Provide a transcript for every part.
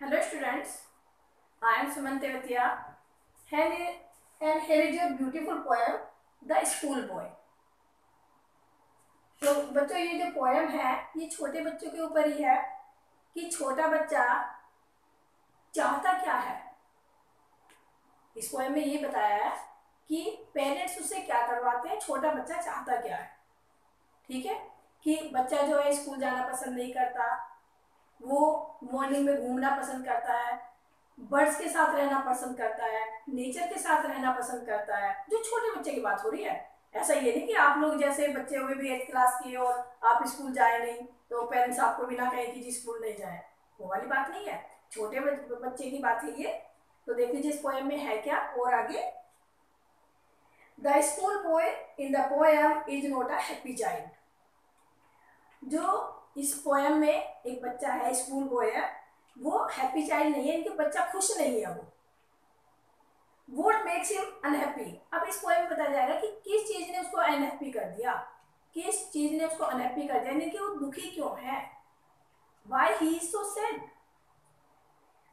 Hello students, I am Suman Tevatia and, here is your beautiful poem, The School Boy. तो बच्चों ये जो poem है ये छोटे बच्चों के ऊपर ही है कि छोटा बच्चा चाहता क्या है? इस पोएम में ये बताया है कि पेरेंट्स उसे क्या करवाते हैं छोटा बच्चा चाहता क्या है? ठीक है? कि बच्चा जो है स्कूल जाना पसंद नहीं करता वो मॉर्निंग में घूमना पसंद करता है बर्ड्स के साथ रहना पसंद करता है नेचर के साथ रहना पसंद करता है। जो छोटे बच्चे की बात हो रही है, ऐसा ये नहीं कि आप लोग जैसे बच्चे हुए भी एट्थ क्लास के और आप स्कूल जाए नहीं तो पेरेंट्स आपको बिना कहे कि जी स्कूल नहीं जाए। वो वाली बात नहीं है। छोटे बच्चे की बात है ये। तो देख लीजिए इस पोएम में है क्या? और आगे। The school boy in the poem is not a happy child जो इस पोएम में एक बच्चा है स्कूल बॉय है, वो हैप्पी चाइल्ड नहीं है, इनके बच्चा खुश नहीं है वो वोट मेक्स हिम अनहैप्पी अब इस पोएम में बताया जाएगा कि किस चीज़ ने उसको अनहैप्पी कर दिया? किस चीज़ ने उसको अनहैप्पी कर दिया? यानी कि वो दुखी क्यों है? Why he is so sad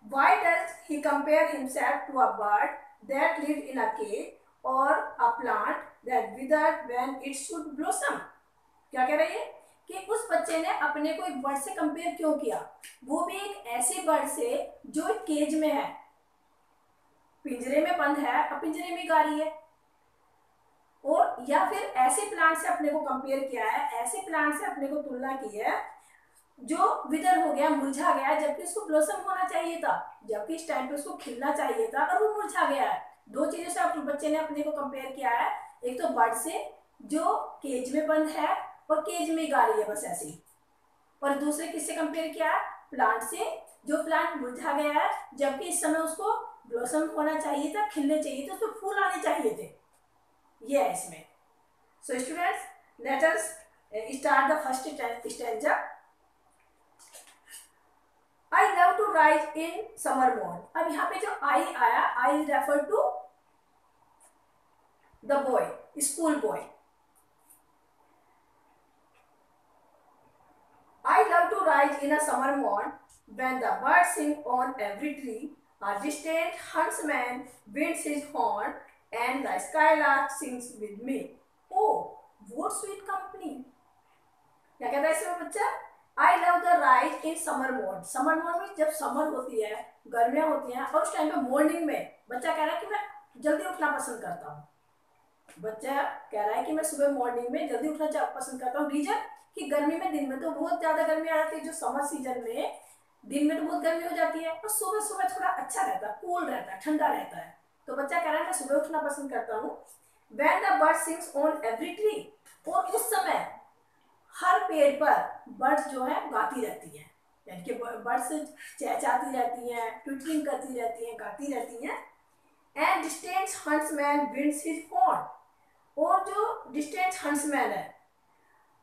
why does he compare himself to a bird that live in a cave और a plant that withered when it should blossom क्या कह रही है? कि उस बच्चे ने अपने को एक बर्ड से कंपेयर क्यों किया? वो भी एक ऐसे बर्ड से जो एक केज में है। पिंजरे में बंद है और पिंजरे में गा रही है। और या फिर ऐसे प्लांट से अपने को कंपेयर किया है, ऐसे प्लांट से अपने को तुलना की है, जो विदर हो गया, मुरझा गया जबकि उसको ब्लॉसम होना चाहिए था। जबकि इस टाइम पे उसको खिलना चाहिए था और वो मुरझा गया है। दो चीज़ों से बच्चे ने अपने को कंपेयर किया है। एक तो बर्ड से जो केज में बंद है और केज में गा रही है बस ऐसे और दूसरे किससे कंपेयर किया है? प्लांट से। जो प्लांट मुरझा गया है, जबकि इस समय उसको ब्लॉसम होना चाहिए था, खिलने चाहिए थे उसमें फूल आने चाहिए थे। ये है इसमें। So students let us start the first stanza I love to rise in summer mode अब यहाँ पे जो आई आया I refer to the boy school boy I love to rise in a summer morn when the birds sing on every tree. A distant huntsman winds his horn and the skylark sings with me. Oh, what sweet company! क्या कहता है इसमें बच्चा I love the rise in summer mode summer mode में जब summer होती है गर्मियाँ होती हैं और उस टाइम पे मॉर्निंग में बच्चा कह रहा है कि मैं जल्दी उठना पसंद करता हूँ बच्चा कह रहा है कि मैं सुबह मॉर्निंग में जल्दी उठना पसंद करता हूँ रीजन कि गर्मी में दिन में तो बहुत ज़्यादा गर्मी आ जाती है, जो समर सीज़न में, दिन में तो बहुत गर्मी हो जाती है और सुबह सुबह थोड़ा अच्छा रहता है कूल रहता है, ठंडा रहता है। तो बच्चा कह रहा है, मैं सुबह उठना पसंद करता हूँ। When the bird sings on every tree और उस समय हर पेड़ पर बर्ड्स जो है, गाती रहती है। यानी कि बर्ड्स चहचाती रहती हैं ट्विटरिंग करती रहती हैं, गाती रहती हैं। And distance huntsman winds his horn और जो डिस्टेंस हंट्समैन है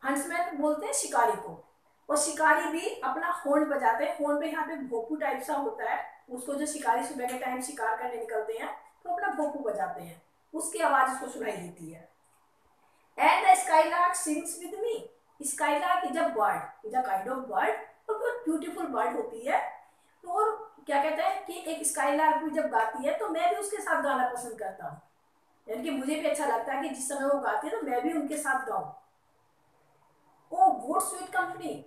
हंसमैन बोलते हैं शिकारी को। और शिकारी भी अपना होर्न बजाते हैं। होर्न पे यहाँ पे भोपू टाइप सा होता है। उसको जो शिकारी सुबह के टाइम शिकार करने निकलते हैं तो अपना भोपू बजाते हैं। उसकी आवाज़ उसको सुनाई देती है। And the skylark sings with me skylark is a bird is a kind of bird और बहुत ब्यूटीफुल बर्ड होती है। तो और क्या कहते हैं कि एक स्काईलार्क भी जब गाती है तो मैं भी उसके साथ गाना पसंद करता हूँ। यानी कि मुझे भी अच्छा लगता है कि जिस समय वो गाती है तो मैं भी उनके साथ गाऊँ। वोट स्वीट कंपनी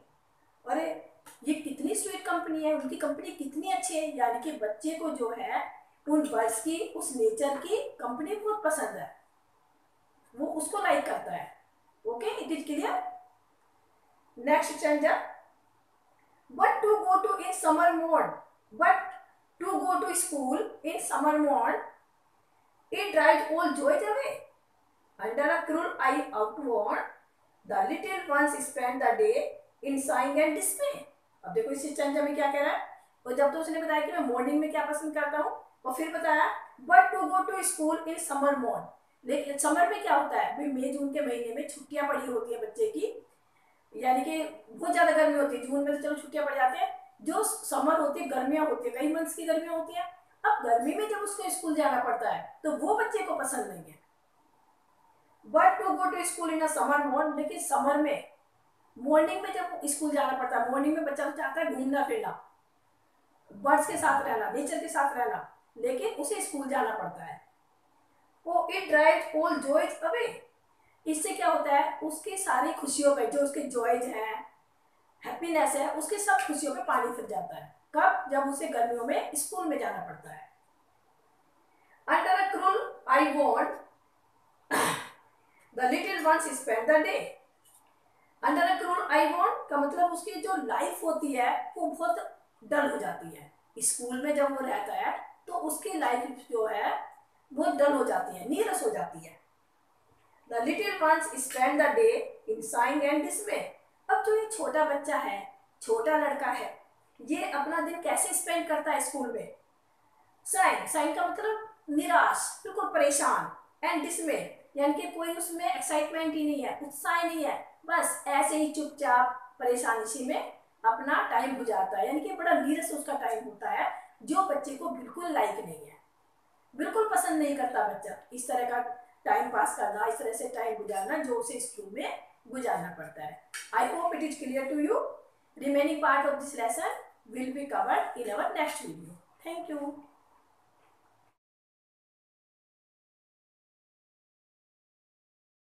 अरे, ये कितनी स्वीट कंपनी है? उनकी कंपनी कितनी अच्छी है? यानी कि बच्चे को जो है, उन बर्ड्स की, उस नेचर की कंपनी बहुत पसंद है। वो उसको लाइक करता है। Okay it is clear next changer but to go to in summer mode but to go to school in summer mode it drives all joy away. Under a cruel eye outward the little ones spend the day in sighing and dismay अब देखो इसी चंजा में क्या कह रहा है? और जब तो उसने बताया कि मैं मॉर्निंग में क्या पसंद करता हूँ, और फिर बताया but to go to school in summer mode लेकिन समर में क्या होता है? भाई, मई, जून के महीने में छुट्टियाँ पड़ी होती है बच्चे की। यानी कि बहुत ज़्यादा गर्मी होती है। जून में तो चलो छुट्टियाँ पड़ जाती है। जो समर होती है, गर्मियाँ होती है। कई मंथ्स की गर्मियाँ होती है। अब गर्मी में जब उसको स्कूल जाना पड़ता है तो वो बच्चे को पसंद नहीं है। But to go to school in summer mode लेकिन समर में मॉर्निंग में जब स्कूल जाना पड़ता है मॉर्निंग में बच्चा तो चाहता है घूमना फिरना। बर्ड्स के साथ रहना नेचर के साथ रहना, लेकिन उसे स्कूल जाना पड़ता है। वो it drive all joys away इससे क्या होता है, उसकी सारी खुशियों पे, जो उसके जॉयज हैं हैप्पीनेस है, उसके सब खुशियों पे पानी फिर जाता है। कब? जब उसे गर्मियों में स्कूल में जाना पड़ता है। Under a cruel eye want the little ones spend the day under a cruel eye want का मतलब उसकी जो लाइफ होती है, वो बहुत डल हो जाती है। स्कूल में जब वो रहता है तो उसकी लाइफ जो है, वो डल हो जाती है, नीरस हो जाती है। The little ones spend the day in sighing and dismay अब जो ये छोटा बच्चा है, छोटा लड़का है, ये अपना दिन कैसे स्पेंड करता है स्कूल में? साइन साइन का मतलब निराश, बिल्कुल परेशान एंड डिसमे यानी कि कोई उसमें एक्साइटमेंट ही नहीं है, उत्साह नहीं है, बस ऐसे ही चुपचाप परेशानी सी में अपना टाइम गुजारता है। यानी कि बड़ा नीरस उसका टाइम होता है, जो बच्चे को बिल्कुल लाइक नहीं है। बिल्कुल पसंद नहीं करता बच्चा। इस तरह का टाइम पास करना, इस तरह से टाइम गुजारना, जो उसे स्कूल में गुजारना पड़ता है। I hope it is clear to you remaining part of this lesson will be covered in our next video thank you